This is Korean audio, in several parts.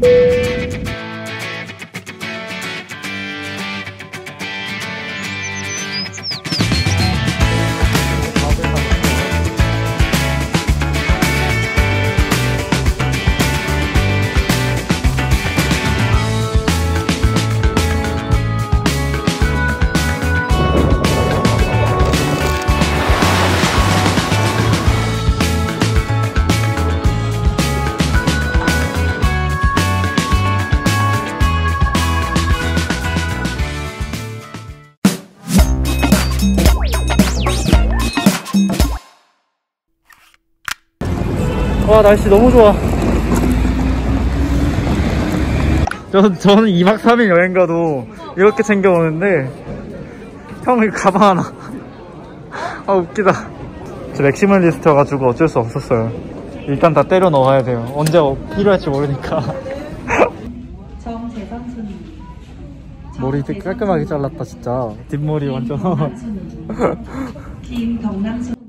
Bye. 와 날씨 너무 좋아. 저, 저는 2박 3일 여행 가도 이렇게 챙겨 오는데 형 이거 가방 하나. 아 웃기다. 저 맥시멀리스트여가지고 어쩔 수 없었어요. 일단 다 때려 넣어야 돼요. 언제 어- 필요할지 모르니까. 머리 되게 깔끔하게 잘랐다 진짜. 뒷머리 완전. 김경남순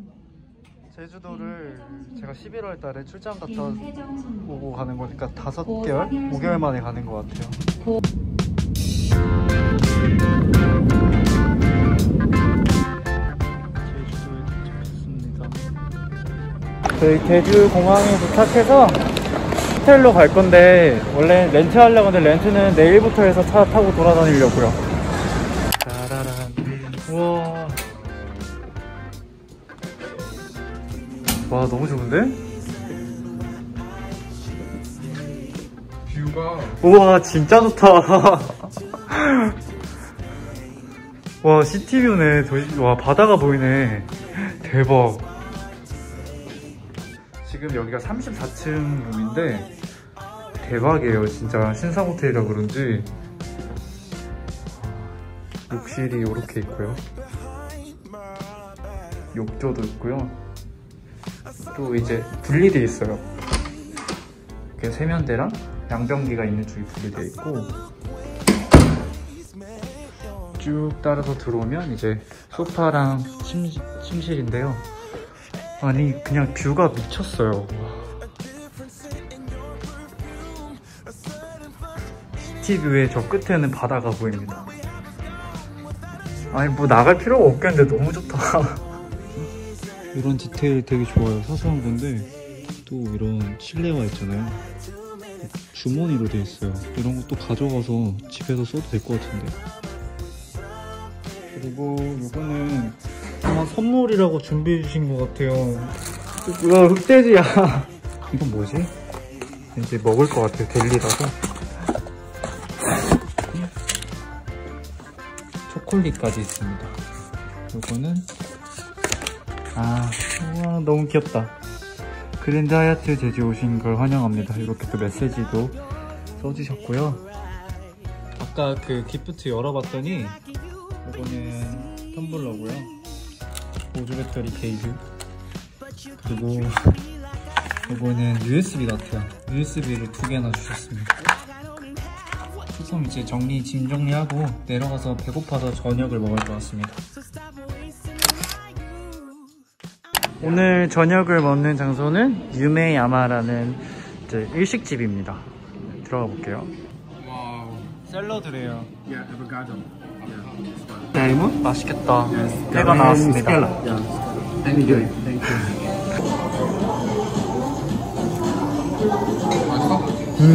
제가 11월 달에 출장 갔다 김세정순 오고 가는 거니까 다섯 개월? 5개월 만에 가는 것 같아요. 제주도에 도착했습니다. 저희 제주 공항에 도착해서 호텔로 갈 건데 원래 렌트 하려고 하는데 렌트는 내일부터 해서 차 타고 돌아다니려고요. 짜라란. 우와. 와 너무 좋은데? 뷰가 우와 진짜 좋다. 와 시티뷰네. 와 바다가 보이네. 대박. 지금 여기가 34층 룸인데 대박이에요 진짜. 신상 호텔이라 그런지. 욕실이 이렇게 있고요. 욕조도 있고요 또 이제 분리돼 있어요. 이렇게 세면대랑 양변기가 있는 쪽이 분리되어 있고 쭉 따라서 들어오면 이제 소파랑 침, 침실인데요. 아니 그냥 뷰가 미쳤어요. 시티뷰의 저 끝에는 바다가 보입니다. 아니 뭐 나갈 필요가 없겠는데 너무 좋다 이런 디테일 되게 좋아요 사소한 건데 또 이런 실내화 있잖아요 주머니로 돼 있어요. 이런 것도 가져가서 집에서 써도 될 것 같은데. 그리고 이거는 아마 선물이라고 준비해 주신 것 같아요. 와 흑돼지야. 이건 뭐지? 이제 먹을 것 같아요. 델리라서. 초콜릿까지 있습니다. 이거는 아 우와 너무 귀엽다. 그랜드 하얏트 제주 오신 걸 환영합니다. 이렇게 또 메시지도 써주셨고요. 아까 그 기프트 열어봤더니 이거는 텀블러고요. 보조 배터리 케이스 그리고 이거는 USB 같아요. USB를 두 개나 주셨습니다. 그래서 이제 정리 짐 정리하고 내려가서 배고파서 저녁을 먹을 것 같습니다. 오늘 저녁을 먹는 장소는 유메야마라는 이제 일식집입니다. 들어가 볼게요. 와우. 샐러드래요. Yeah, avocado. Yeah, it's fun. 레몬? 맛있겠다. Yes. 회가 나왔습니다. Yeah. Enjoy. Thank you. 맛있어? 음.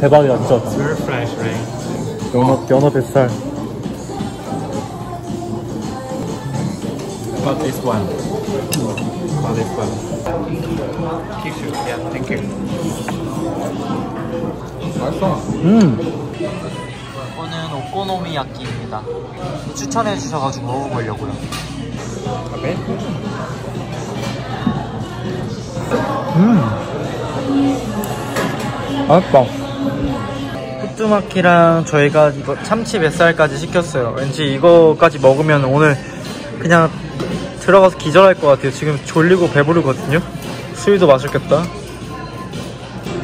대박이다, 진짜. Very fresh, right? 연어, 연어 뱃살. About this one. About this one. Tissue. Yeah, thank you. 맛있어. 음. 이거는 오코노미야끼입니다. 추천해 주셔가지고 먹어보려고요. 음. 맛있다. 푸뚜마키랑 저희가 이거 참치 뱃살까지 시켰어요. 왠지 이거까지 먹으면 오늘 그냥 들어가서 기절할 것 같아요. 지금 졸리고 배부르거든요. 수유도 맛있겠다.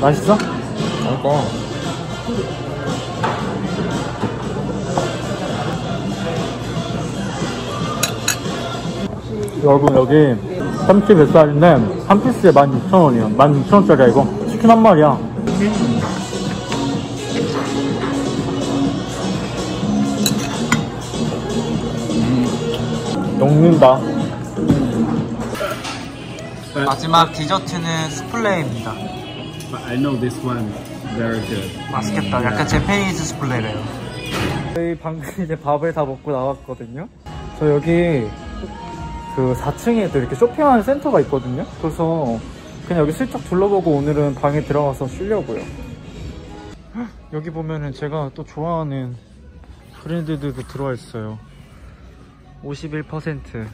맛있어? 맛있어. 여러분 여기 참치 뱃살인데 한 피스에 16,000원이에요 16,000원짜리야 이거 치킨 한 마리야. 녹는다. 마지막 디저트는 스플레입니다. I know this one very good. 맛있겠다. 약간 제페니즈 스플레래요. 저희 방금 이제 밥을 다 먹고 나왔거든요. 저 여기 그 4층에도 이렇게 쇼핑하는 센터가 있거든요. 그래서 그냥 여기 슬쩍 둘러보고 오늘은 방에 들어가서 쉬려고요. 헉, 여기 보면은 제가 또 좋아하는 브랜드들도 들어와 있어요. 51%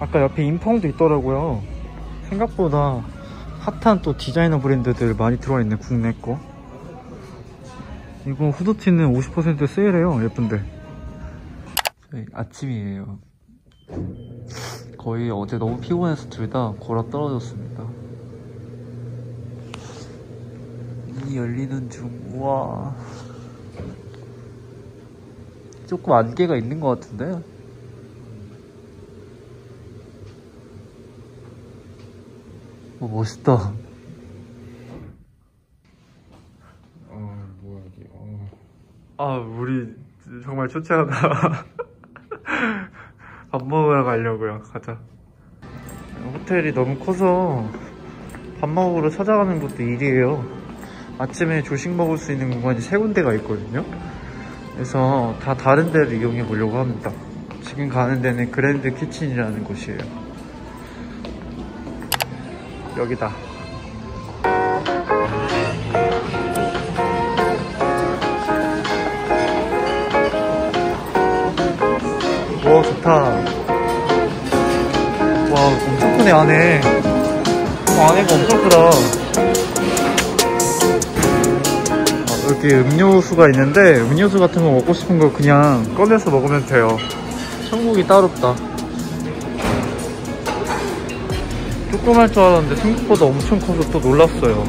아까 옆에 인펑도 있더라고요. 생각보다 핫한 또 디자이너 브랜드들 많이 들어와 있네, 국내 거. 이거 후드티는 50% 세일해요, 예쁜데. 저희 아침이에요. 거의 어제 너무 피곤해서 둘 다 골아 떨어졌습니다. 문이 열리는 중, 우와. 조금 안개가 있는 것 같은데? 오, 멋있다. 어 뭐야 이게. 어. 아, 우리 정말 초췌하다. 밥 먹으러 가려고요. 가자. 호텔이 너무 커서 밥 먹으러 찾아가는 것도 일이에요. 아침에 조식 먹을 수 있는 공간이 세 군데가 있거든요. 그래서 다 다른 데를 이용해 보려고 합니다. 지금 가는 데는 그랜드 키친이라는 곳이에요. 여기다. 와 좋다. 와 엄청 크네 안에. 어, 안에가 엄청 크다. 어, 여기 음료수가 있는데 음료수 같은 거 먹고 싶은 거 그냥 꺼내서 먹으면 돼요. 천국이 따로 없다 조그만 줄 알았는데 생각보다 엄청 커서 또 놀랐어요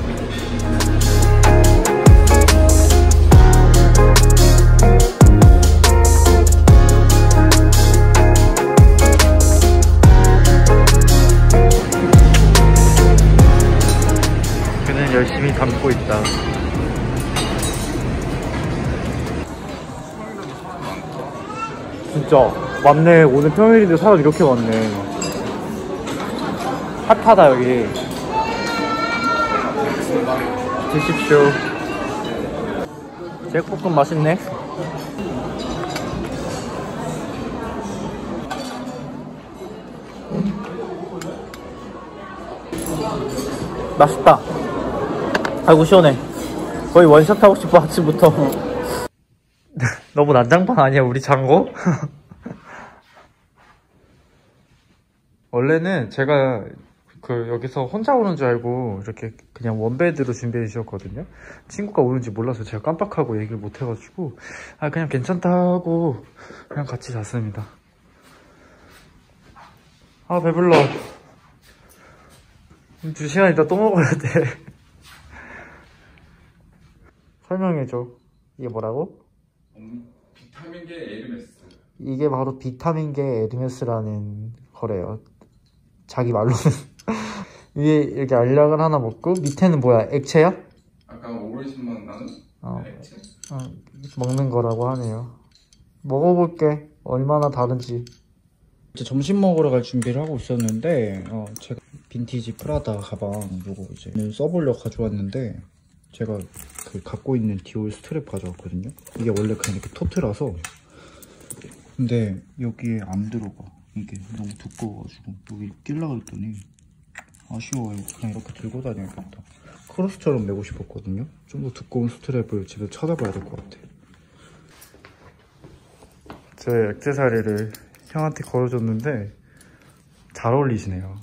그는 열심히 담고 있다. 진짜 맞네. 오늘 평일인데 사람 이렇게 많네. 핫하다 여기. 드십시오. 제육볶음 맛있네. 맛있다. 아이고 시원해. 거의 원샷 하고 싶어 아침부터. 너무 난장판 아니야 우리 장고? 원래는 제가 그 여기서 혼자 오는 줄 알고 이렇게 그냥 원베드로 준비해 주셨거든요. 친구가 오는지 몰라서 제가 깜빡하고 얘기를 못 해가지고 아 그냥 괜찮다 하고 그냥 같이 잤습니다. 아 배불러. 두 시간 있다 또 먹어야 돼. 설명해줘. 이게 뭐라고? 비타민계 에르메스. 이게 바로 비타민계 에르메스라는 거래요. 자기 말로는. 위에 이렇게 알약을 하나 먹고 밑에는 뭐야? 액체야? 아까 오리진만 나는 어, 액체. 어, 먹는 거라고 하네요. 먹어볼게. 얼마나 다른지. 이제 점심 먹으러 갈 준비를 하고 있었는데 어, 제가 빈티지 프라다 가방 요거 이제 써보려고 가져왔는데 제가 그 갖고 있는 디올 스트랩 가져왔거든요. 이게 원래 그냥 이렇게 tote라서 근데 여기에 안 들어가. 이게 너무 두꺼워가지고 여기 끼려고 했더니 아쉬워요. 그냥 이렇게 들고 다녀야겠다. 크로스처럼 메고 싶었거든요. 좀 더 두꺼운 strap을 집에 찾아봐야 될 것 같아. 제 액세서리를 형한테 걸어줬는데 잘 어울리시네요.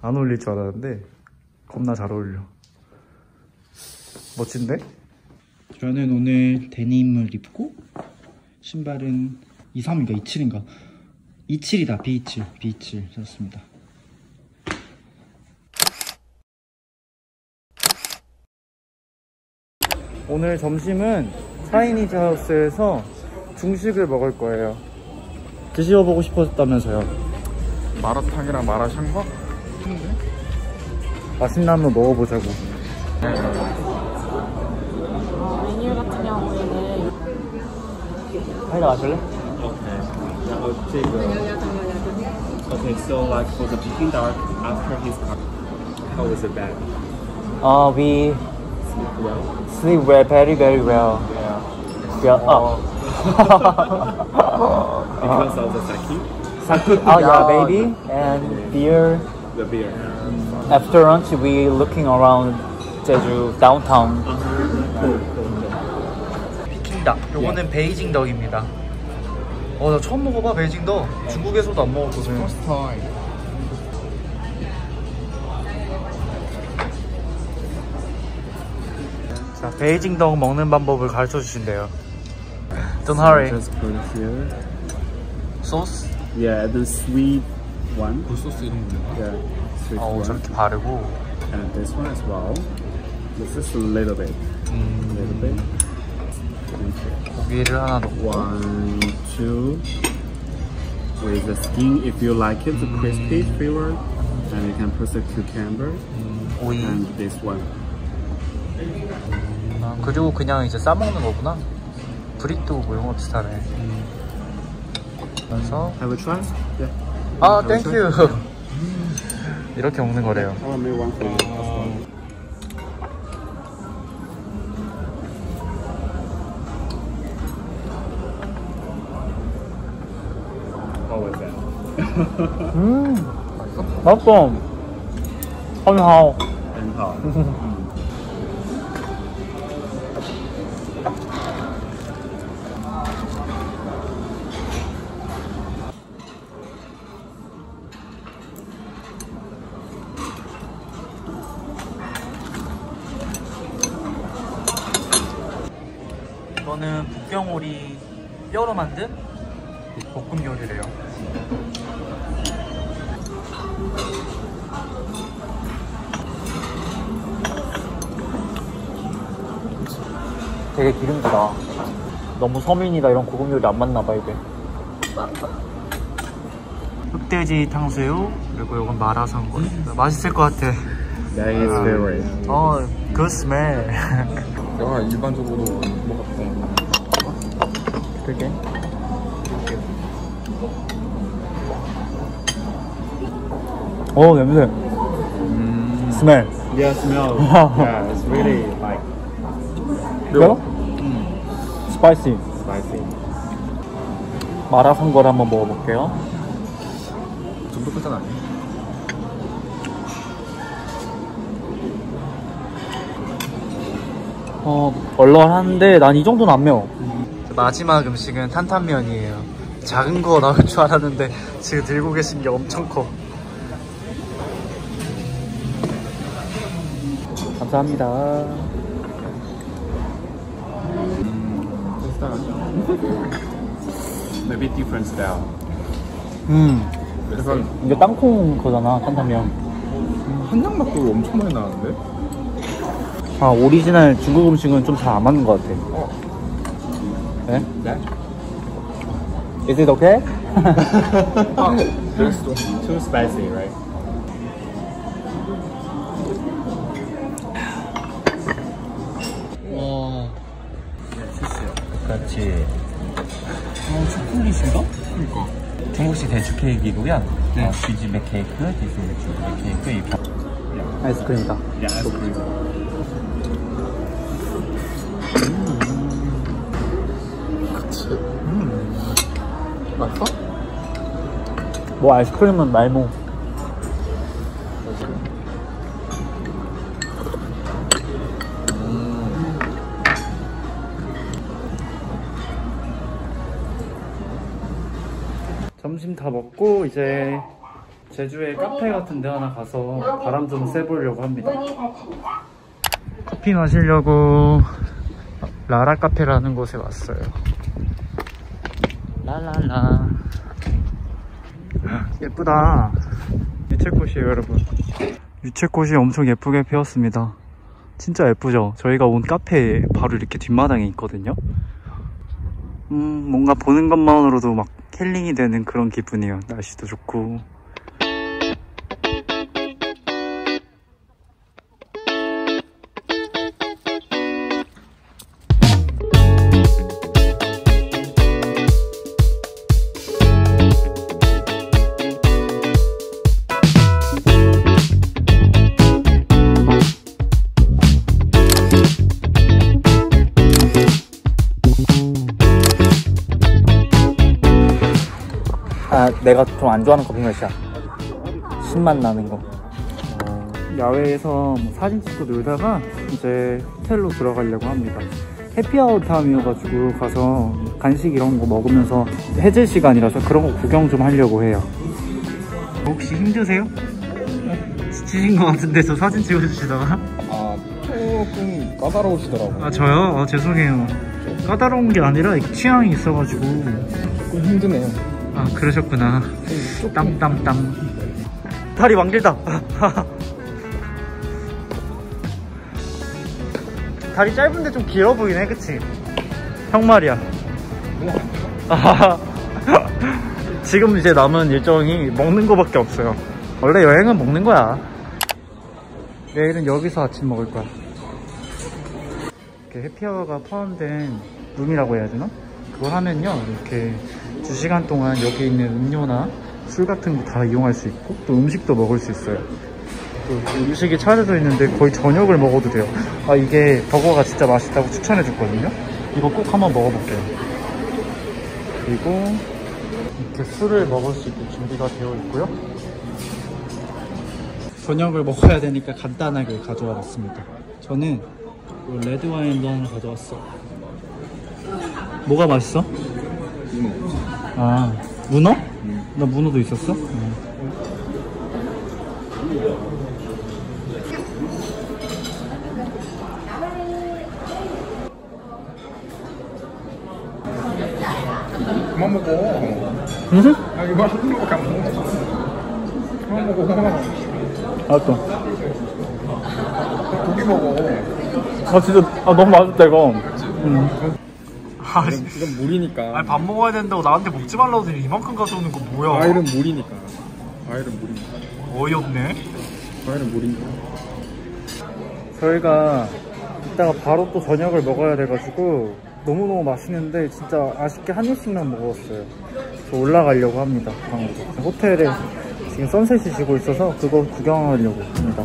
안 어울릴 줄 알았는데 겁나 잘 어울려. 멋진데? 저는 오늘 데님을 입고 신발은 23인가 27인가 27이다 B27 B27 샀습니다. 오늘 점심은 차이니즈 하우스에서 중식을 먹을 거예요. 드셔보고 싶었다면서요. 마라탕이랑 마라샹궈? 맛있는 거 먹어보자고. 메뉴 같은 경우에는 사이다 마실래? Okay, so like for the Peking duck, after his car, how was it bad? Uh, we Well, sleep well, very, very well. yeah. We are up. Because of the sake, Sake, oh yeah, baby, and beer. the beer. After lunch, we looking around Jeju downtown. 피킹닭. 요거는 베이징 덕입니다. 어, 나 처음 먹어봐 베이징 덕. 중국에서도 안 먹었거든. time. 베이징 덕 먹는 방법을 가르쳐 주신대요. Don't hurry. Just put here. 소스? Yeah, the sweet one. 소스 이런 거. Yeah, sweet 어, one. 저렇게 바르고. And this one as well. This is a little bit. A little bit. Thank you. 고기를 하나 넣고. One, two. With the skin, if you like it, the crispy flavor, and you can put the cucumber 오이. and this one. 아, 그리고 그냥 이제 싸먹는 거구나. 브리또 뭐 이런 거 비슷하네. 그래서 Have a try? Yeah. 아 땡큐 이렇게 먹는 거래요. I will make one for you. as well. What was that? 음 맛있어. 很好.很好。 이거는 북경오리 뼈로 만든 볶음 요리래요. 되게 기름지다. 너무 서민이다 이런 고급 요리 안 맞나 봐 이게. 흑돼지 탕수육 그리고 이건 마라샹 거. 맛있을 것 같아. That is good smell. 내가 일반적으로 먹었던 그게. 오 냄새. Smell. Yeah, smell. yeah, it's really like 매워? Spicy. spicy. 마라샹궈를 한번 먹어볼게요. 좀더 크잖아 어, 얼얼한데 난 이 정도는 안 매워. 마지막 음식은 탄탄면이에요. 작은 거 나올 줄 알았는데 지금 들고 계신 게 엄청 커. 감사합니다. Maybe different style. 음, 약간 이게 땅콩 거잖아, 탄탄면. 한약 맛도 엄청 많이 나는데? 아, 오리지널 중국 음식은 좀 잘 안 맞는 것 같아. 네? That? Is it okay? There's 좀 Too spicy, right? 와, 같이 어, 초콜릿인가? 그러니까 중국식 대추 케이크이고요. 네. 어, 쥐집의 케이크, 쥐집의 케이크, 이 아이스크림이다. Ice cream. 맛있어? 뭐 아이스크림은 말모. 점심 다 먹고 이제 제주에 카페 같은 데 하나 가서 바람 좀 쐬보려고 합니다. 커피 마시려고 라라 카페라는 곳에 왔어요. 라라라. 예쁘다. 유채꽃이에요, 여러분. 유채꽃이 엄청 예쁘게 피었습니다. 진짜 예쁘죠? 저희가 온 카페 바로 이렇게 뒷마당에 있거든요. 음, 뭔가 보는 것만으로도 막 힐링이 되는 그런 기분이에요. 날씨도 좋고. 좀 안 좋아하는 커피 맛이야. 신맛 나는 거. 야외에서 뭐 사진 찍고 놀다가 이제 호텔로 들어가려고 합니다. 해피아워 타임이어가지고 가서 간식 이런 거 먹으면서 해질 시간이라서 그런 거 구경 좀 하려고 해요. 혹시 힘드세요? 지치신 것 같은데 저 사진 찍어주시다가 아 조금 까다로우시더라고요. 아 저요? 아 죄송해요 까다로운 게 아니라 취향이 있어가지고 조금 힘드네요. 아 그러셨구나. 땀땀땀. 다리 왕길다. 다리 짧은데 좀 길어 보이네 그치? 형 말이야. 아, 지금 이제 남은 일정이 먹는 거밖에 없어요. 원래 여행은 먹는 거야. 내일은 여기서 아침 먹을 거야. 이렇게 해피아워가 포함된 룸이라고 해야 되나? 그걸 하면요 이렇게 2시간 동안 여기 있는 음료나 술 같은 거 다 이용할 수 있고 또 음식도 먹을 수 있어요. 또 음식이 차려져 있는데 거의 저녁을 먹어도 돼요. 아 이게 버거가 진짜 맛있다고 추천해 줬거든요. 이거 꼭 한번 먹어볼게요. 그리고 이렇게 술을 먹을 수 있게 준비가 되어 있고요. 저녁을 먹어야 되니까 간단하게 가져와 봤습니다. 저는 이 레드 와인도 하나 가져왔어 뭐가 맛있어? 아 문어? 나 문어도 있었어? 응. 그만 먹어. 응? 아 이거 안 먹어. 그만 먹어. 알았어 고기 먹어. 아 진짜 아 너무 맛있다 이거 응. 아, 이건, 이건 물이니까. 아니 밥 먹어야 된다고 나한테 먹지 말라고 하더니 이만큼 가져오는 거 뭐야 과일은 물이니까. 과일은 물이니까. 어이없네 과일은 물이니까. 저희가 이따가 바로 또 저녁을 먹어야 돼가지고 너무너무 맛있는데 진짜 아쉽게 한 입씩만 먹었어요 저 올라가려고 합니다 방으로 호텔에 지금 선셋이 지고 있어서 그거 구경하려고 합니다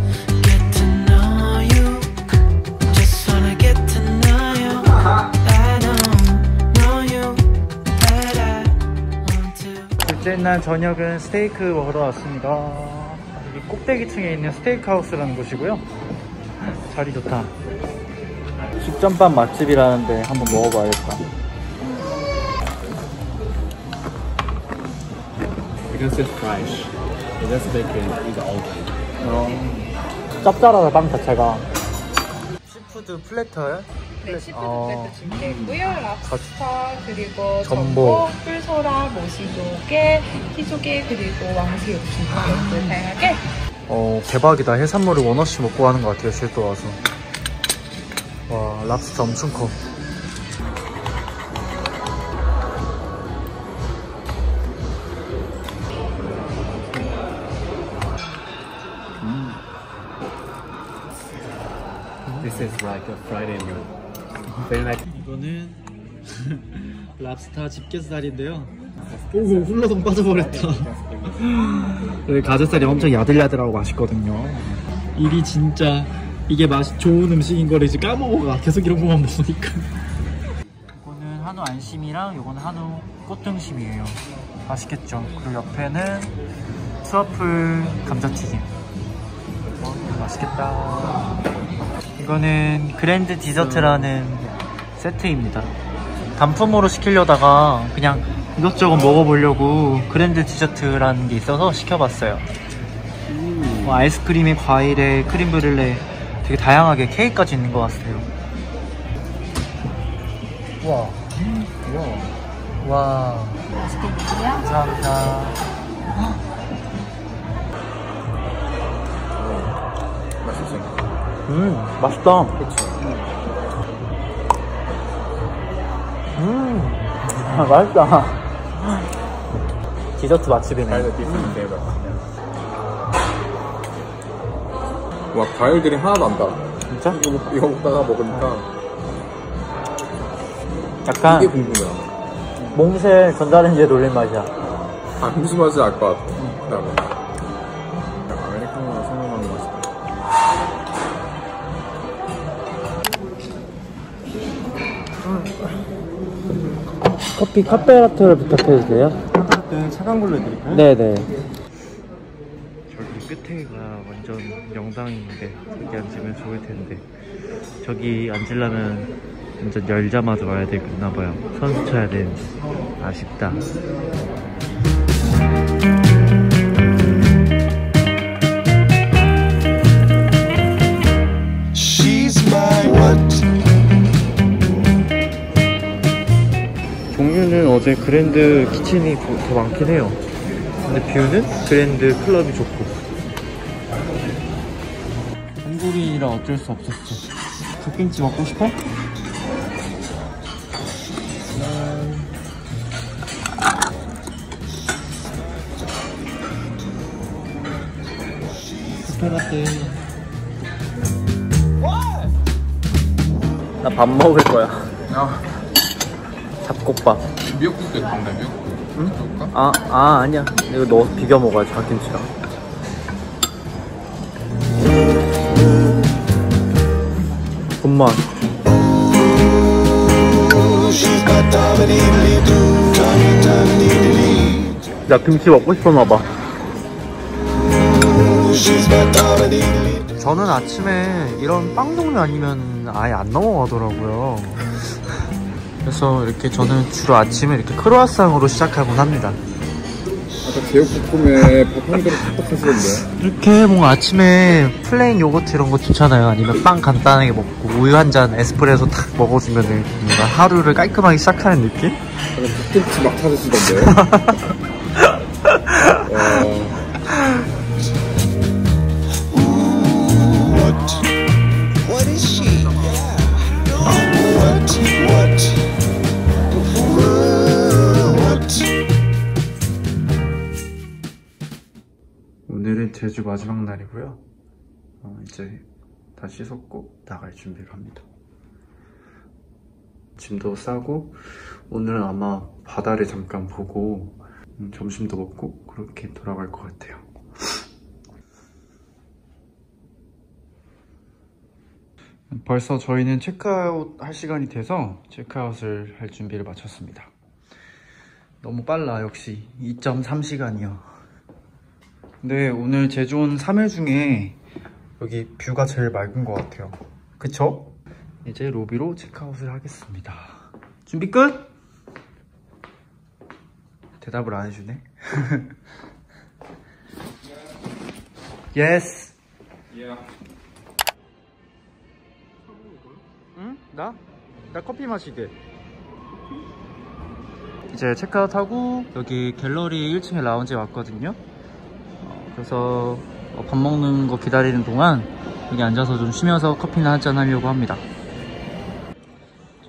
둘째 날 저녁은 스테이크 먹으러 왔습니다. 여기 꼭대기층에 있는 스테이크 하우스라는 곳이고요. 자리 좋다. 식전빵 맛집이라는데 한번 먹어봐야겠다. Because it's fresh. It just bacon. 짭짤하다 빵 자체가. Seafood platter. 네, seafood 어. platter 준비했고요. 랍스터 그리고 전복. 꿀소라, 모시조개, 키조개 그리고 왕새 육수 이렇게 다양하게. 어 대박이다. 해산물을 원어씨 먹고 가는 것 같아요 제주도 와서. 와 랍스터 엄청 커 랍스타 집게살인데요. 오 훌러덩 빠져버렸다. 여기 가재살이 엄청 야들야들하고 맛있거든요. 일이 진짜 이게 맛이 좋은 음식인 거를 이제 까먹어가 계속 이런 거만 먹으니까. 이거는 한우 안심이랑 이거는 한우 꽃등심이에요. 맛있겠죠? 그리고 옆에는 트러플 감자튀김. 어, 맛있겠다. 이거는 그랜드 디저트라는 세트입니다 단품으로 시키려다가 그냥 이것저것 먹어보려고 그랜드 디저트라는 게 있어서 시켜봤어요 뭐 아이스크림에 과일에 크림 브릴레 되게 다양하게 케이크까지 있는 것 같아요 와 와. 감사합니다. 맛있어. 음, 맛있다. 아, 맛있다. 디저트 맛집이네. 와 과일들이 하나도 안 달아. 진짜? 이거, 먹- 이거 먹다가 먹으니까 약간 이게 궁금해. 몽쉘 전자레인지에 돌린 맛이야. 아 무슨 맛인지 알것 같아. 그다음에 커피 카페라테를 부탁해도 돼요? 네, 차가운 걸로 해드릴까요? 네네. 저기 끝에가 완전 명당인데 저기 앉으면 좋을 텐데 저기 앉으려면 완전 열자마자 와야 되겠나 봐요. 선수 쳐야 되는데 아쉽다. 어제 그랜드 키친이 더, 더 많긴 해요. 근데 뷰는 그랜드 클럽이 좋고. 한국인이라 어쩔 수 없었어. 족김치 먹고 싶어? 나 밥 먹을 거야. 아 잡곡밥. 미역국도 있던데 미역국. 응? 아, 아, 아니야. 이거 넣어 비벼 먹어야지, 갓김치랑. do, Tommy Dominique. 나 김치 먹고 싶었나봐. 저는 아침에 이런 빵 종류 아니면 아예 안 넘어가더라고요. 그래서 이렇게 저는 주로 아침에 이렇게 크로아상으로 시작하곤 합니다. 아까 제육볶음에 밥한 그릇 팍팍 하시던데. 이렇게 뭔가 아침에 plain 요거트 이런 거 좋잖아요. 아니면 빵 간단하게 먹고 우유 한 잔 에스프레소 탁 먹어주면은 뭔가 하루를 깔끔하게 시작하는 느낌? 아까 닭김치 막 찾으시던데. 와. 제주 마지막 날이고요. 어, 이제 다 씻었고 나갈 준비를 합니다. 짐도 싸고 오늘은 아마 바다를 잠깐 보고 음, 점심도 먹고 그렇게 돌아갈 것 같아요. 벌써 저희는 체크아웃 할 시간이 돼서 체크아웃을 할 준비를 마쳤습니다. 너무 빨라 역시 2.3시간이요. 네, 오늘 제주 온 3일 중에 여기 view가 제일 맑은 것 같아요. 그쵸? 이제 로비로 체크아웃을 하겠습니다. 준비 끝? 대답을 안 해주네. Yes. 응? 나? 나 커피 마시게. 이제 체크아웃하고 여기 갤러리 1층에 라운지에 왔거든요. 그래서 어, 밥 먹는 거 기다리는 동안 여기 앉아서 좀 쉬면서 커피나 한잔 하려고 합니다.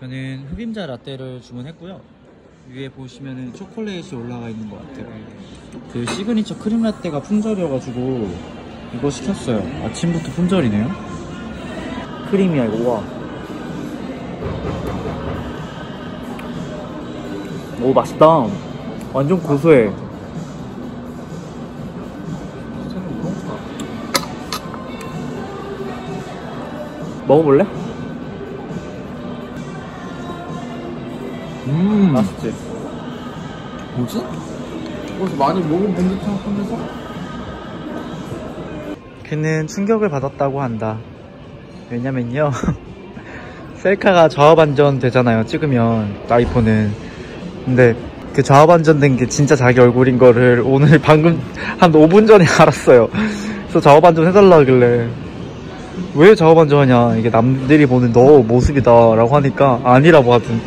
저는 흑임자 라떼를 주문했고요. 위에 보시면은 초콜릿이 올라가 있는 것 같아요. 그 시그니처 크림 라떼가 품절이어가지고 이거 시켰어요. 아침부터 품절이네요. 크림이야 이거 와. 오 맛있다. 완전 고소해. 먹어볼래? 음. 맛있지? 뭐지? 어디서 많이 먹어본 듯한 하면서? 그는 충격을 받았다고 한다. 왜냐면요. 셀카가 좌우 반전 되잖아요. 찍으면 아이폰은. 근데 그 좌우 반전된 게 진짜 자기 얼굴인 거를 오늘 방금 한 5분 전에 알았어요. 그래서 좌우 반전 해달라 하길래 왜 좌우 반전하냐 이게 남들이 보는 너 모습이다 라고 하니까 아니라고 하든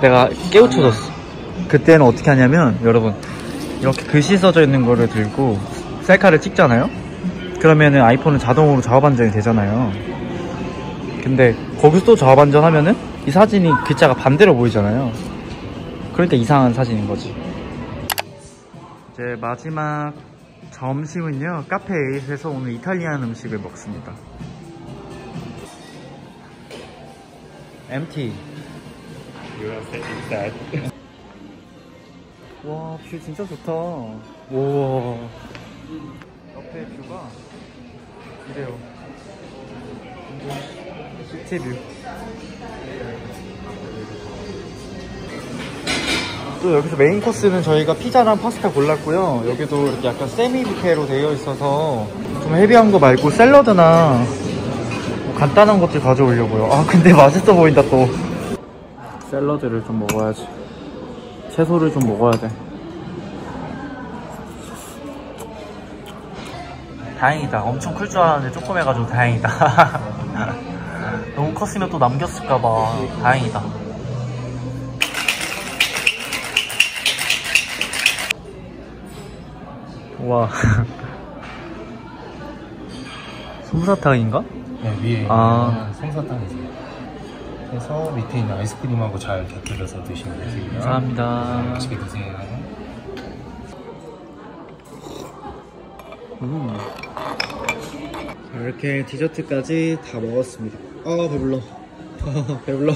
내가 깨우쳐졌어. 그때는 어떻게 하냐면 여러분 이렇게 글씨 써져 있는 거를 들고 셀카를 찍잖아요. 그러면은 아이폰은 자동으로 좌우 반전이 되잖아요. 근데 거기서 또 좌우 반전하면은 이 사진이 글자가 반대로 보이잖아요. 그러니까 이상한 사진인 거지. 이제 마지막 점심은요 카페 에잇에서 오늘 이탈리안 음식을 먹습니다. MT. 와, view 진짜 좋다. 우와. 옆에 view가 이래요. City view. 또 여기서 메인 코스는 저희가 피자랑 파스타 골랐고요. 여기도 이렇게 약간 세미 뷔페로 되어 있어서 좀 heavy한 거 말고 샐러드나 뭐 간단한 것들 가져오려고요. 아, 근데 맛있어 보인다 또. 샐러드를 좀 먹어야지. 채소를 좀 먹어야 돼. 다행이다. 엄청 클 줄 알았는데 조금 해가지고 다행이다. 너무 컸으면 또 남겼을까봐 다행이다. 와. 솜사탕인가? 네, 위에 아. 생사탕이세요. 그래서 밑에 있는 아이스크림하고 잘 곁들여서 드시면 되시고요. 감사합니다. 맛있게 드세요. 음. 자, 이렇게 디저트까지 다 먹었습니다. 아 배불러. 배불러.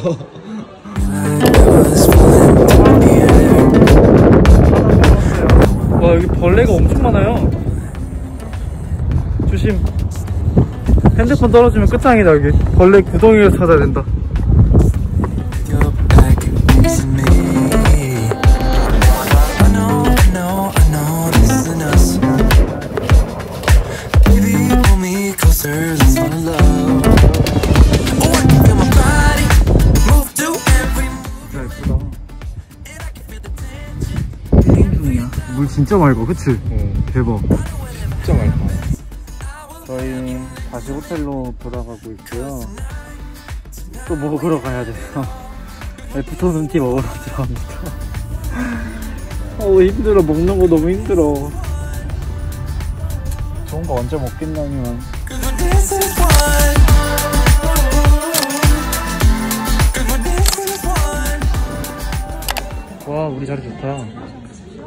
와 여기 벌레가 엄청 많아요. 핸드폰 떨어지면 끝장이다 여기. 벌레 구덩이를 찾아야 된다. Oh. 물 진짜 맑아, 그치? 대박. 진짜 맛있 다. 다시 호텔로 돌아가고 있고요. 또 먹으러 가야 돼요. Afternoon tea 먹으러 들어갑니다. 어 힘들어 먹는 거 너무 힘들어. 좋은 거 언제 먹겠냐면. 와 우리 자리 좋다.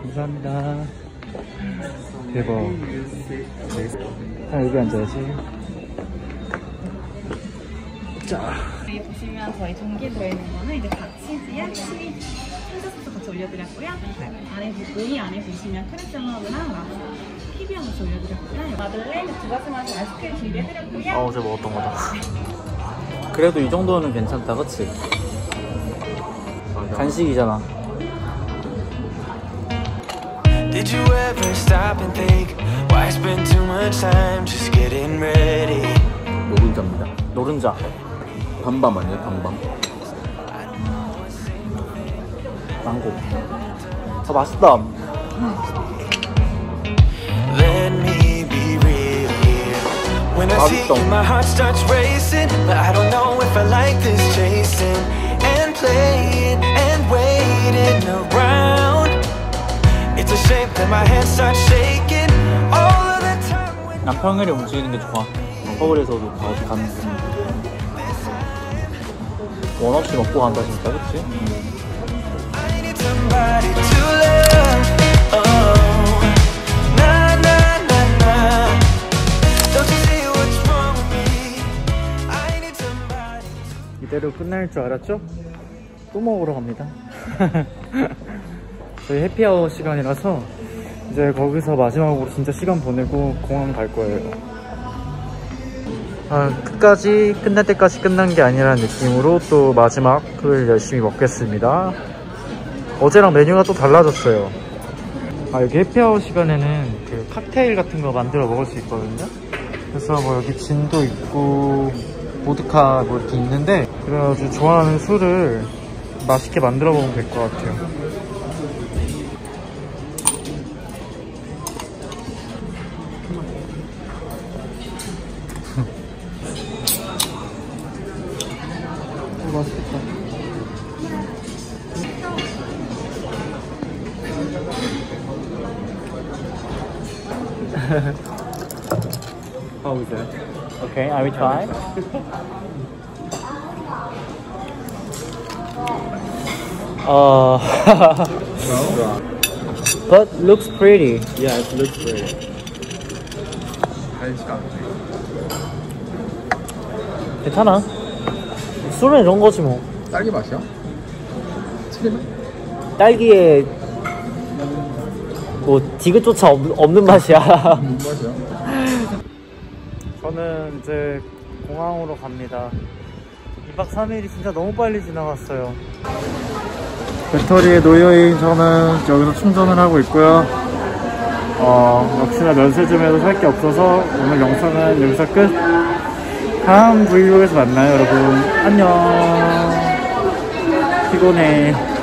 감사합니다. 대박. 아 여기 앉아야지. 자. 여기 보시면 저희 전기에 들어있는 거는 이제 닭치즈에 치즈 소스 같이 올려드렸고요. 안에 모이 안에 보시면 크림샐러드랑 라스 키비랑 같이 올려드렸고요. 마들렌 두 가지 맛의 아이스크림 준비해드렸고요. 아 어제 먹었던 거다. 그래도 이 정도는 괜찮다, 그치? 간식이잖아. Did you ever stop and think why spend too much time just getting ready? 노른자입니다. 노른자. 밤밤 아니에요? 밤밤. 망고. 아 맛있다. Let me be real here. When I see you, my heart starts racing, but I don't know if I like this chasing and playing and waiting around. It's a shame that my hands start shaking all of the time. When 난 평일에 움직이는 게 좋아. 서울에서도 다 가는 거. 원 없이 먹고 간다 진짜, 그치? Oh, somebody. 이대로 끝날 줄 알았죠? 또 먹으러 갑니다. 저희 해피아워 시간이라서 이제 거기서 마지막으로 진짜 시간 보내고 공항 갈 거예요. 아, 끝까지 끝날 때까지 끝난 게 아니라는 느낌으로 또 마지막을 열심히 먹겠습니다. 어제랑 메뉴가 또 달라졌어요. 아 여기 해피아워 시간에는 그 칵테일 같은 거 만들어 먹을 수 있거든요. 그래서 뭐 여기 진도 있고 보드카 뭐 이렇게 있는데 그래가지고 좋아하는 술을 맛있게 만들어 먹으면 될 것 같아요. Will try. 어. But looks pretty. Yeah, it looks great. 괜찮아. 술은 이런 거지 뭐. 딸기 맛이야? 치리맛? 딸기에 뭐 디귿조차 없, 없는 맛이야. 뭔 맛이야? 저는 이제 공항으로 갑니다. 2박 3일이 진짜 너무 빨리 지나갔어요. 배터리에 놓여있는 저는 여기서 충전을 하고 있고요. 어, 역시나 면세점에도 살게 없어서 오늘 영상은 여기서 끝. 다음 브이로그에서 만나요, 여러분. 안녕. 피곤해.